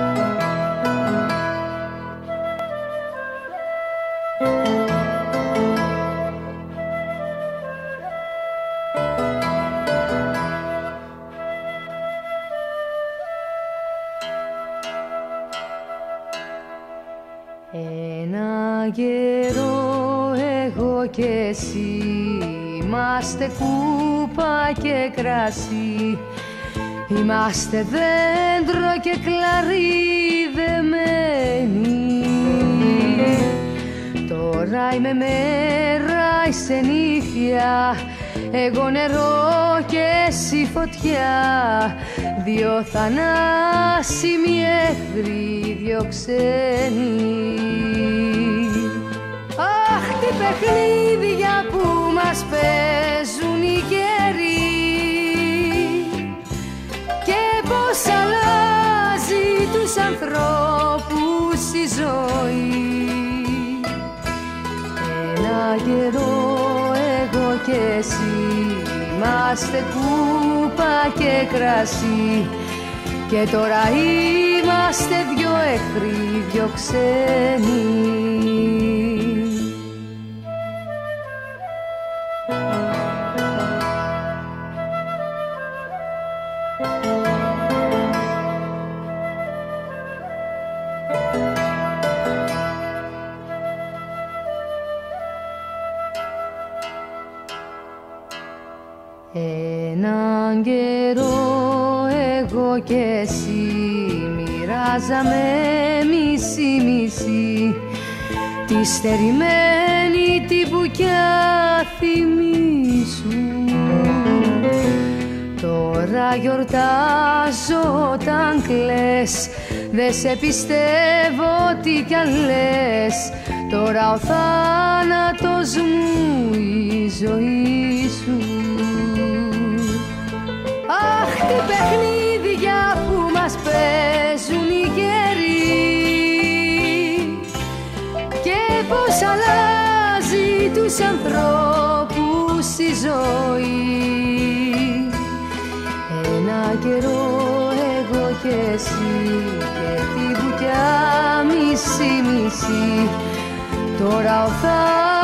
Ένα καιρό εγώ και εσύ. Είμαστε κούπα και κρασί Είμαστε δέντρο και κλαρί δεμένοι Τώρα είμαι μέρα η σενήθεια Εγώ νερό και εσύ φωτιά. Δυο θανάσιμοι εχθροί, δυο ξένοι. Αχ, τι παιχνίδια που μας παίζουν ανθρώπους η ζωή. Ένα καιρό εγώ και εσύ Είμαστε κούπα και κρασί. Και τώρα είμαστε δυο εχθροί, δυο ξένοι Έναν καιρό εγώ και εσύ μοιράζαμε μισή-μισή τη στερημένη την πουκιά θυμίσου Τώρα γιορτάζω όταν κλαις. Δε σε πιστεύω τι κι αν λες. Τώρα ο θάνατος μου η ζωή σου. Αχ, τι παιχνίδια που μας παίζουν οι καιροί. Και πώς αλλάζει τους ανθρώπους η ζωή. Ένα καιρό εγώ και εσύ και τη βουκιά μισή-μισή τώρα ο θάνατος